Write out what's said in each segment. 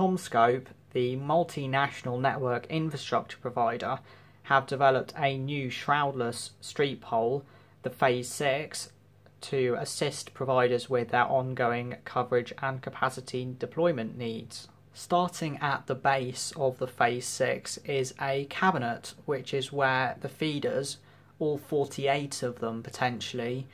CommScope, the multinational network infrastructure provider, have developed a new shroudless street pole, the Phase 6, to assist providers with their ongoing coverage and capacity deployment needs. Starting at the base of the Phase 6 is a cabinet, which is where the feeders, all 48 of them potentially,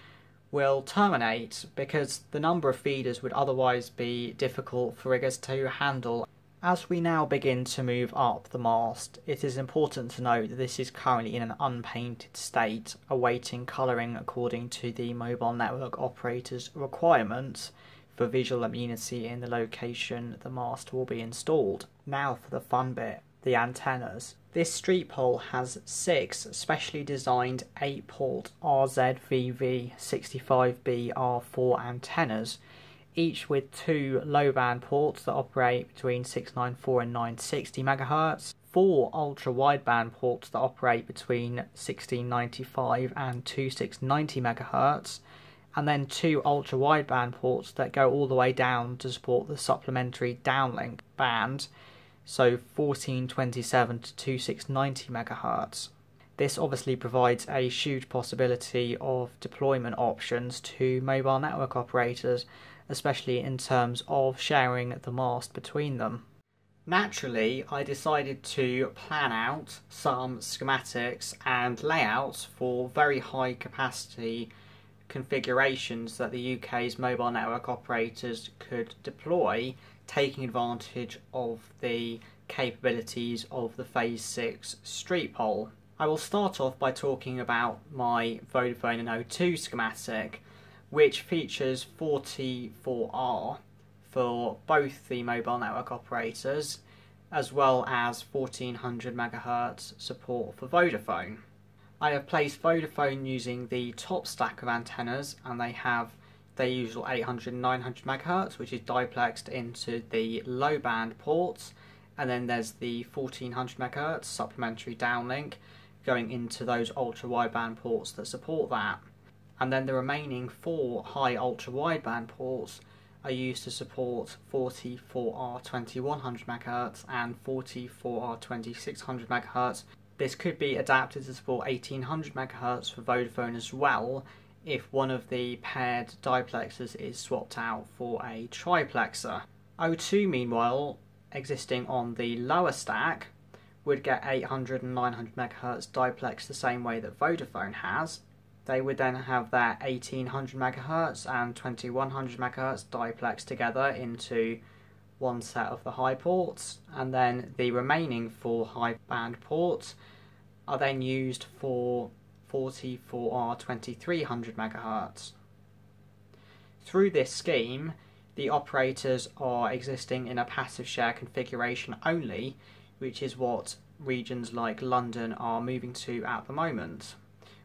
will terminate because the number of feeders would otherwise be difficult for riggers to handle. As we now begin to move up the mast, it is important to note that this is currently in an unpainted state, awaiting colouring according to the mobile network operator's requirements for visual amenity in the location the mast will be installed. Now for the fun bit, the antennas. This street pole has six specially designed 8-port RZVV65B-R4 antennas, each with two low-band ports that operate between 694 and 960 MHz, four ultra-wideband ports that operate between 1695 and 2690 MHz, and then two ultra wideband ports that go all the way down to support the supplementary downlink band, so 1427 to 2690 MHz. This obviously provides a huge possibility of deployment options to mobile network operators, especially in terms of sharing the mast between them. Naturally, I decided to plan out some schematics and layouts for very high capacity configurations that the UK's mobile network operators could deploy, taking advantage of the capabilities of the Phase 6 street pole. I will start off by talking about my Vodafone and O2 schematic, which features 4T4R for both the mobile network operators, as well as 1400 MHz support for Vodafone. I have placed Vodafone using the top stack of antennas and they have their usual 800 and 900 MHz which is diplexed into the low band ports. And then there's the 1400 MHz supplementary downlink going into those ultra wideband ports that support that. And then the remaining four high ultra wideband ports are used to support 4T4R 2100 MHz and 4T4R 2600 MHz this could be adapted to support 1800 MHz for Vodafone as well if one of the paired diplexers is swapped out for a triplexer. O2 meanwhile, existing on the lower stack, would get 800 and 900 MHz diplex the same way that Vodafone has. They would then have their 1800 MHz and 2100 MHz diplex together into one set of the high ports, and then the remaining four high band ports are then used for 4T4R 2300 MHz. Through this scheme, the operators are existing in a passive share configuration only, which is what regions like London are moving to at the moment,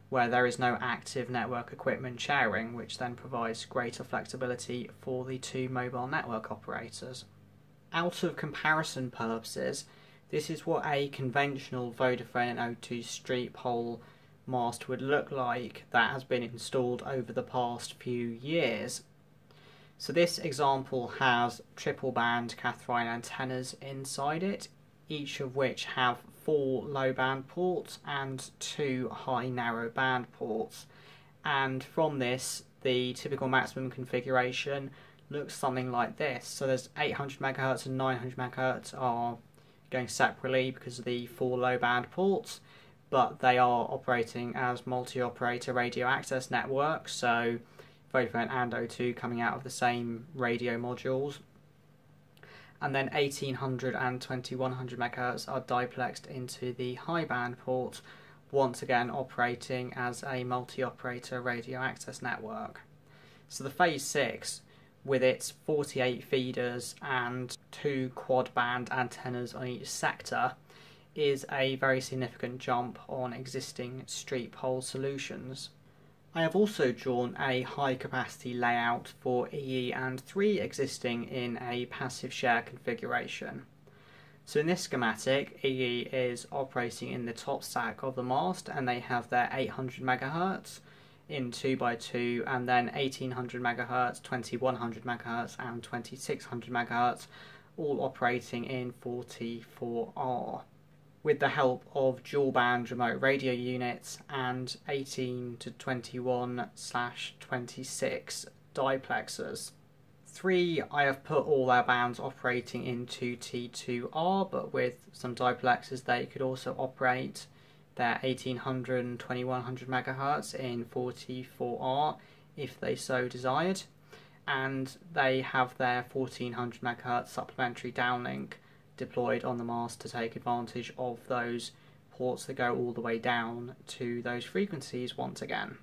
where there is no active network equipment sharing, which then provides greater flexibility for the two mobile network operators out of comparison purposes, this is what a conventional Vodafone and O2 street pole mast would look like that has been installed over the past few years. So this example has triple band Kathrein antennas inside it, each of which have four low band ports and two high narrow band ports. And from this, the typical maximum configuration looks something like this. So there's 800 megahertz and 900 megahertz are going separately because of the four low band ports, but they are operating as multi-operator radio access networks. So Vodafone and O2 coming out of the same radio modules. And then 1800 and 2100 megahertz are diplexed into the high band port, once again operating as a multi-operator radio access network. So the phase 6 with its 48 feeders and two quad band antennas on each sector is a very significant jump on existing street pole solutions. I have also drawn a high capacity layout for EE and 3 existing in a passive share configuration. So in this schematic, EE is operating in the top stack of the mast and they have their 800 MHz in 2x2 and then 1800 megahertz, 2100 megahertz and 2600 megahertz all operating in 4T4R with the help of dual band remote radio units and 18 to 21 slash 26 diplexers. Three, I have put all our bands operating in 2T2R, but with some diplexers they could also operate their 1800 and 2100 megahertz in 4T4R if they so desired, and they have their 1400 megahertz supplementary downlink deployed on the mast to take advantage of those ports that go all the way down to those frequencies once again.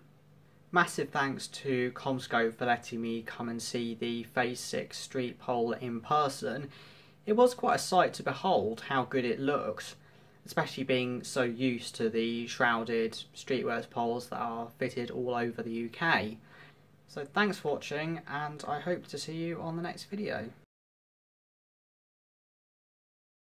Massive thanks to CommScope for letting me come and see the Phase 6 street pole in person. It was quite a sight to behold how good it looks, especially being so used to the shrouded Streetworks poles that are fitted all over the UK. So thanks for watching and I hope to see you on the next video.